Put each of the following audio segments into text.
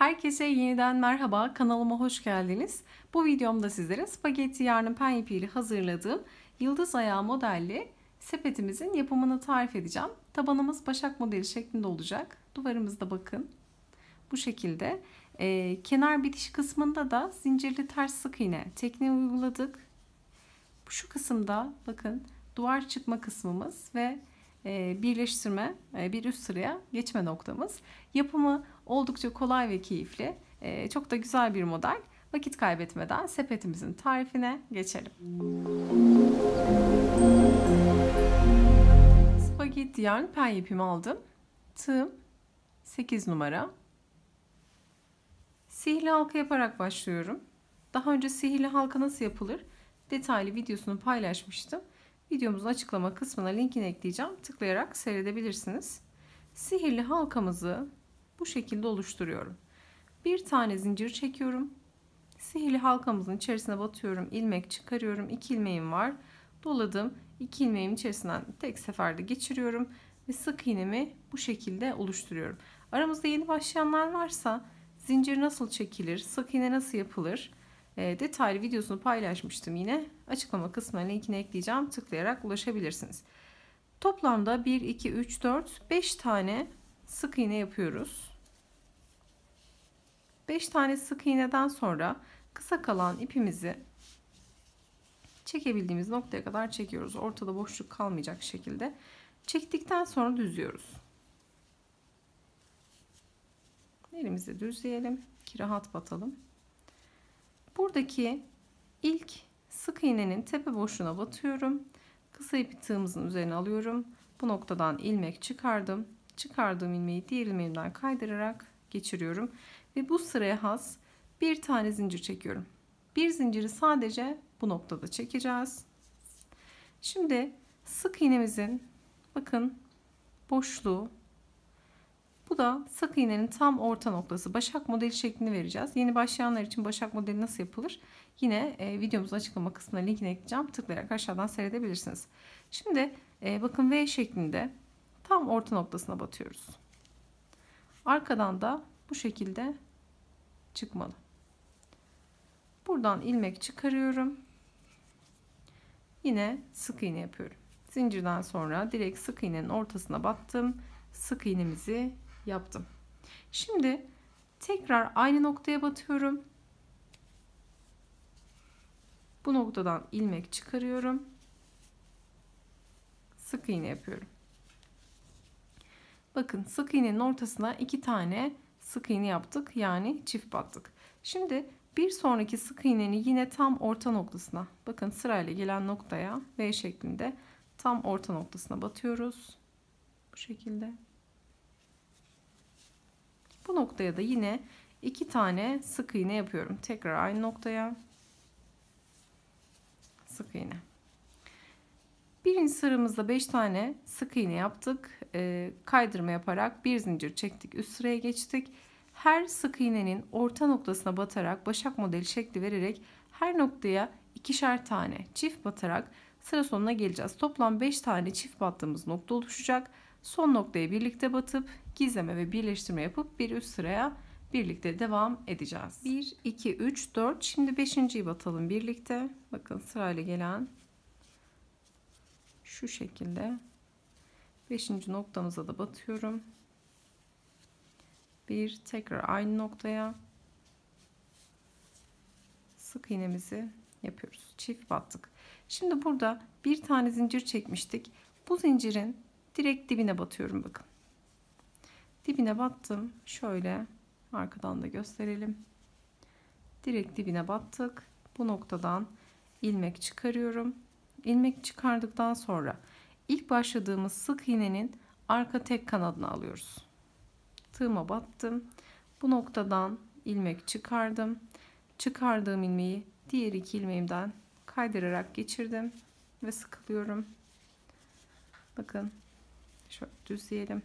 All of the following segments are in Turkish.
Herkese yeniden merhaba, kanalıma hoş geldiniz. Bu videomda sizlere spagetti yarnın pen ipiyle hazırladığım yıldız ayağı modelli sepetimizin yapımını tarif edeceğim. Tabanımız başak modeli şeklinde olacak. Duvarımızda bakın. Bu şekilde. Ee, kenar bitiş kısmında da zincirli ters sık iğne tekniği uyguladık. Şu kısımda bakın duvar çıkma kısmımız ve e, birleştirme e, bir üst sıraya geçme noktamız. Yapımı oldukça kolay ve keyifli. E, çok da güzel bir model. Vakit kaybetmeden sepetimizin tarifine geçelim. Spagetti yarn pen ipimi aldım. Tığım 8 numara. Sihirli halka yaparak başlıyorum. Daha önce sihirli halka nasıl yapılır detaylı videosunu paylaşmıştım. Videomuzun açıklama kısmına linkini ekleyeceğim. Tıklayarak seyredebilirsiniz. Sihirli halkamızı bu şekilde oluşturuyorum. Bir tane zincir çekiyorum. Sihirli halkamızın içerisine batıyorum. ilmek çıkarıyorum. İki ilmeğim var. Doladım. İki ilmeğim içerisinden tek seferde geçiriyorum. Ve sık iğnemi bu şekilde oluşturuyorum. Aramızda yeni başlayanlar varsa zincir nasıl çekilir, sık iğne nasıl yapılır e, detaylı videosunu paylaşmıştım yine. Açıklama kısmına linkini ekleyeceğim. Tıklayarak ulaşabilirsiniz. Toplamda 1, 2, 3, 4, 5 tane sık iğne yapıyoruz. 5 tane sık iğneden sonra kısa kalan ipimizi çekebildiğimiz noktaya kadar çekiyoruz. Ortada boşluk kalmayacak şekilde. Çektikten sonra düzüyoruz. Elimizi düzleyelim ki rahat batalım. Buradaki ilk sık iğnenin tepe boşluğuna batıyorum. Kısa ipi tığımızın üzerine alıyorum. Bu noktadan ilmek çıkardım. Çıkardığım ilmeği diğer ilmeğimden kaydırarak geçiriyorum. Ve bu sıraya has bir tane zincir çekiyorum. Bir zinciri sadece bu noktada çekeceğiz. Şimdi sık iğnemizin bakın boşluğu bu da sık iğnenin tam orta noktası. Başak modeli şeklini vereceğiz. Yeni başlayanlar için başak modeli nasıl yapılır? Yine e, videomuzun açıklama kısmına linkini ekleyeceğim. Tıklayarak aşağıdan seyredebilirsiniz. Şimdi e, bakın V şeklinde tam orta noktasına batıyoruz. Arkadan da bu şekilde çıkmalı. Buradan ilmek çıkarıyorum. Yine sık iğne yapıyorum. Zincirden sonra direkt sık iğnenin ortasına battım. Sık iğnemizi yaptım. Şimdi tekrar aynı noktaya batıyorum. Bu noktadan ilmek çıkarıyorum. Sık iğne yapıyorum. Bakın sık iğnenin ortasına iki tane sık iğne yaptık. Yani çift battık. Şimdi bir sonraki sık iğneni yine tam orta noktasına bakın sırayla gelen noktaya V şeklinde tam orta noktasına batıyoruz. Bu şekilde. Bu noktaya da yine iki tane sık iğne yapıyorum. Tekrar aynı noktaya sık iğne. Birinci sıramızda 5 tane sık iğne yaptık. E, kaydırma yaparak bir zincir çektik. Üst sıraya geçtik. Her sık iğnenin orta noktasına batarak başak modeli şekli vererek her noktaya ikişer tane çift batarak sıra sonuna geleceğiz. Toplam 5 tane çift battığımız nokta oluşacak. Son noktaya birlikte batıp gizleme ve birleştirme yapıp bir üst sıraya birlikte devam edeceğiz. 1, 2, 3, 4. Şimdi 5.yi batalım birlikte. Bakın sırayla gelen şu şekilde. 5. noktamıza da batıyorum. Bir tekrar aynı noktaya sık iğnemizi yapıyoruz. Çift battık. Şimdi burada bir tane zincir çekmiştik. Bu zincirin direkt dibine batıyorum bakın. Dibine battım. Şöyle arkadan da gösterelim. Direkt dibine battık. Bu noktadan ilmek çıkarıyorum. İlmek çıkardıktan sonra ilk başladığımız sık iğnenin arka tek kanadını alıyoruz. Tığıma battım. Bu noktadan ilmek çıkardım. Çıkardığım ilmeği diğer iki ilmeğimden kaydırarak geçirdim ve sıkılıyorum. Bakın şöyle düzleyelim.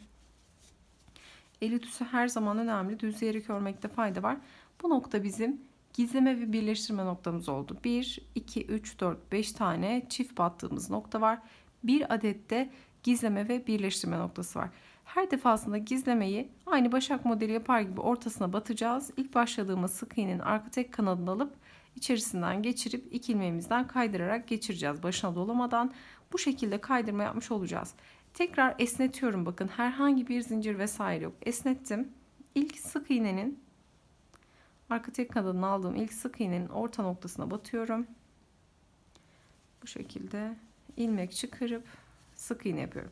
El ütüsü her zaman önemli. Düzleyerek örmekte fayda var. Bu nokta bizim gizleme ve birleştirme noktamız oldu. 1, 2, 3, 4, 5 tane çift battığımız nokta var. Bir adet de gizleme ve birleştirme noktası var. Her defasında gizlemeyi aynı başak modeli yapar gibi ortasına batacağız. İlk başladığımız sık iğnenin arka tek kanadını alıp içerisinden geçirip iki ilmeğimizden kaydırarak geçireceğiz başına dolamadan. Bu şekilde kaydırma yapmış olacağız. Tekrar esnetiyorum bakın herhangi bir zincir vesaire yok. Esnettim. İlk sık iğnenin arka tek kanadını aldığım ilk sık iğnenin orta noktasına batıyorum. Bu şekilde ilmek çıkarıp sık iğne yapıyorum.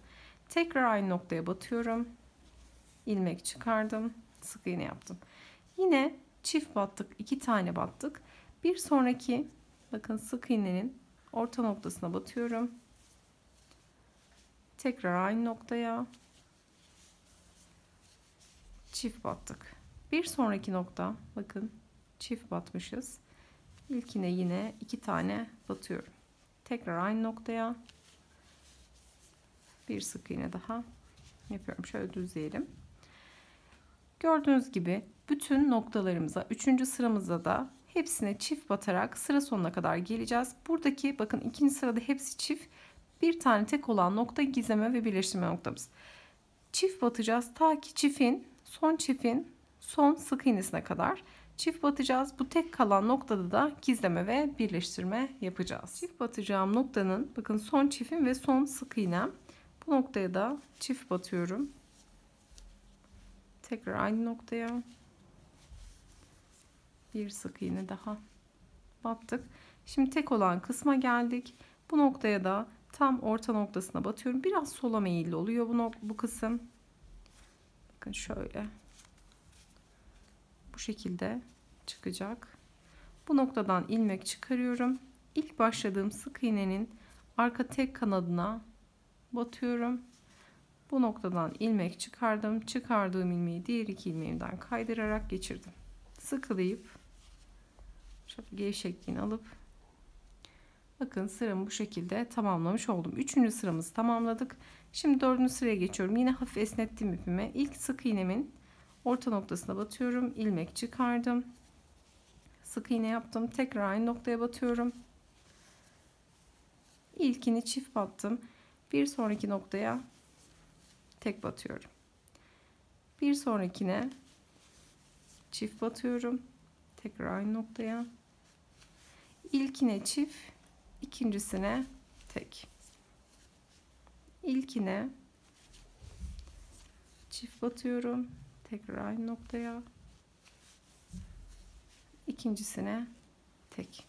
Tekrar aynı noktaya batıyorum. ilmek çıkardım. Sık iğne yaptım. Yine çift battık. iki tane battık. Bir sonraki bakın sık iğnenin orta noktasına batıyorum. Tekrar aynı noktaya çift battık. Bir sonraki nokta bakın çift batmışız. İlkine yine iki tane batıyorum. Tekrar aynı noktaya bir sık iğne daha yapıyorum. Şöyle düzleyelim. Gördüğünüz gibi bütün noktalarımıza, üçüncü sıramızda da hepsine çift batarak sıra sonuna kadar geleceğiz. Buradaki bakın ikinci sırada hepsi çift. Bir tane tek olan nokta gizleme ve birleştirme noktamız. Çift batacağız ta ki çiftin, son çiftin son sık iğnesine kadar çift batacağız. Bu tek kalan noktada da gizleme ve birleştirme yapacağız. Çift batacağım noktanın bakın son çiftim ve son sık iğnem. Bu noktaya da çift batıyorum. Tekrar aynı noktaya bir sık iğne daha battık. Şimdi tek olan kısma geldik. Bu noktaya da tam orta noktasına batıyorum. Biraz sola meyilli oluyor bu, bu kısım. Bakın şöyle. Şekilde çıkacak. Bu noktadan ilmek çıkarıyorum. İlk başladığım sık iğnenin arka tek kanadına batıyorum. Bu noktadan ilmek çıkardım. Çıkardığım ilmeği diğer iki ilmeğimden kaydırarak geçirdim. Sıkılayıp gevşekliğini alıp bakın sıramı bu şekilde tamamlamış oldum. Üçüncü sıramızı tamamladık. Şimdi dördüncü sıraya geçiyorum. Yine hafif esnettim ipimi. İlk sık iğnemin orta noktasına batıyorum. ilmek çıkardım. Sık iğne yaptım. Tekrar aynı noktaya batıyorum. İlkini çift battım. Bir sonraki noktaya tek batıyorum. Bir sonrakine çift batıyorum. Tekrar aynı noktaya. İlkine çift, ikincisine tek. İlkine çift batıyorum. Tekrar aynı noktaya. İkincisine tek.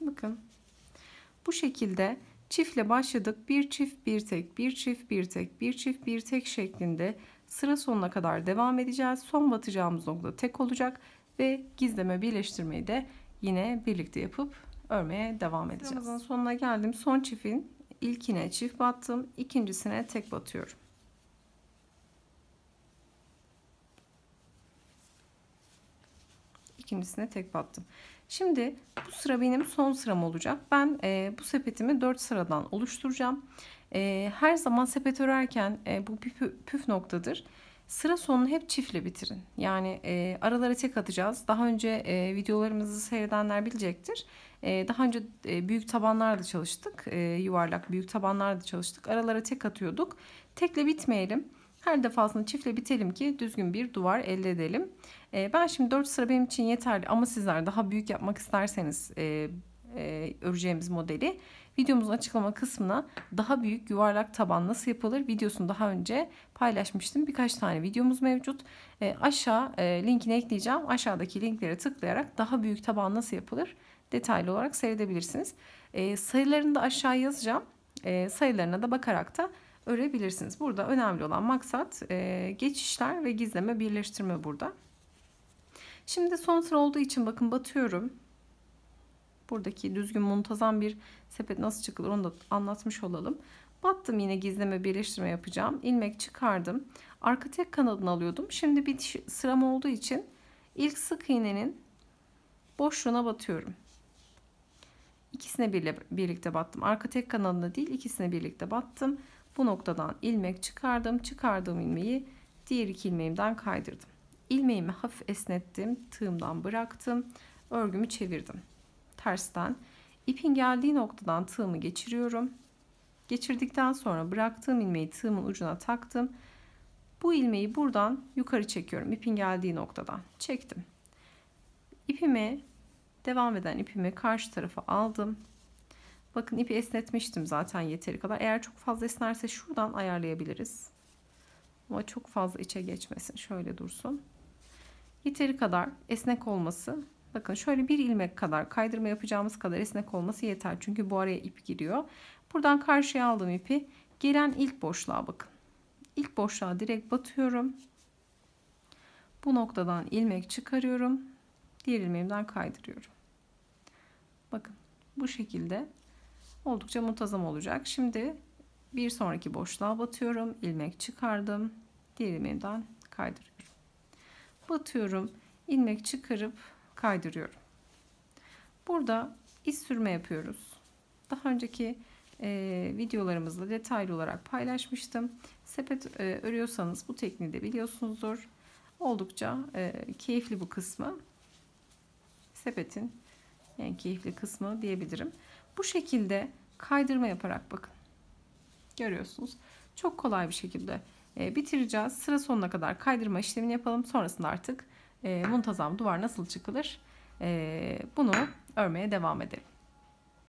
Bakın bu şekilde çiftle başladık. Bir çift bir tek, bir çift bir tek, bir çift bir tek şeklinde sıra sonuna kadar devam edeceğiz. Son batacağımız nokta tek olacak ve gizleme birleştirmeyi de yine birlikte yapıp örmeye devam edeceğiz. Sıramızın sonuna geldim. Son çiftin ilkine çift battım, ikincisine tek batıyorum. İkincisine tek battım. Şimdi bu sıra benim son sıram olacak. Ben e, bu sepetimi 4 sıradan oluşturacağım. E, her zaman sepet örerken e, bu püf, püf noktadır. Sıra sonunu hep çiftle bitirin. Yani e, aralara tek atacağız. Daha önce e, videolarımızı seyredenler bilecektir. E, daha önce e, büyük tabanlarla çalıştık. E, yuvarlak büyük tabanlarla çalıştık. Aralara tek atıyorduk. Tekle bitmeyelim. Her defasında çiftle bitelim ki düzgün bir duvar elde edelim. E, ben şimdi 4 sıra benim için yeterli ama sizler daha büyük yapmak isterseniz e, e, öreceğimiz modeli videomuzun açıklama kısmına daha büyük yuvarlak taban nasıl yapılır videosunu daha önce paylaşmıştım. Birkaç tane videomuz mevcut. E, aşağı e, linkini ekleyeceğim. Aşağıdaki linklere tıklayarak daha büyük taban nasıl yapılır detaylı olarak seyredebilirsiniz. E, sayılarını da aşağı yazacağım. E, sayılarına da bakarak da örebilirsiniz. Burada önemli olan maksat e, geçişler ve gizleme birleştirme burada. Şimdi son sıra olduğu için bakın batıyorum. Buradaki düzgün muntazam bir sepet nasıl çıkılır onu da anlatmış olalım. Battım yine gizleme birleştirme yapacağım. İlmek çıkardım. Arka tek kanadını alıyordum. Şimdi bir sıram olduğu için ilk sık iğnenin boşluğuna batıyorum. İkisine birlikte battım. Arka tek kanadına değil ikisine birlikte battım. Bu noktadan ilmek çıkardım. Çıkardığım ilmeği diğer iki ilmeğimden kaydırdım. İlmeğimi hafif esnettim. Tığımdan bıraktım. Örgümü çevirdim. Tersten ipin geldiği noktadan tığımı geçiriyorum. Geçirdikten sonra bıraktığım ilmeği tığımın ucuna taktım. Bu ilmeği buradan yukarı çekiyorum. ipin geldiği noktadan. Çektim. İpimi devam eden ipimi karşı tarafa aldım. Bakın ipi esnetmiştim zaten yeteri kadar. Eğer çok fazla esnerse şuradan ayarlayabiliriz. Ama çok fazla içe geçmesin. Şöyle dursun. Yeteri kadar esnek olması. Bakın şöyle bir ilmek kadar kaydırma yapacağımız kadar esnek olması yeter. Çünkü bu araya ip giriyor. Buradan karşıya aldığım ipi gelen ilk boşluğa bakın. İlk boşluğa direkt batıyorum. Bu noktadan ilmek çıkarıyorum. Diğer ilmeğimden kaydırıyorum. Bakın bu şekilde oldukça muntazam olacak. Şimdi bir sonraki boşluğa batıyorum. ilmek çıkardım. Diğer ilmeğimden kaydırıyorum. Batıyorum. ilmek çıkarıp kaydırıyorum. Burada iz sürme yapıyoruz. Daha önceki e, videolarımızda detaylı olarak paylaşmıştım. Sepet e, örüyorsanız bu tekniği de biliyorsunuzdur. Oldukça e, keyifli bu kısmı. Sepetin en keyifli kısmı diyebilirim. Bu şekilde kaydırma yaparak bakın. Görüyorsunuz. Çok kolay bir şekilde e, bitireceğiz. Sıra sonuna kadar kaydırma işlemini yapalım. Sonrasında artık e, muntazam duvar nasıl çıkılır e, bunu örmeye devam edelim.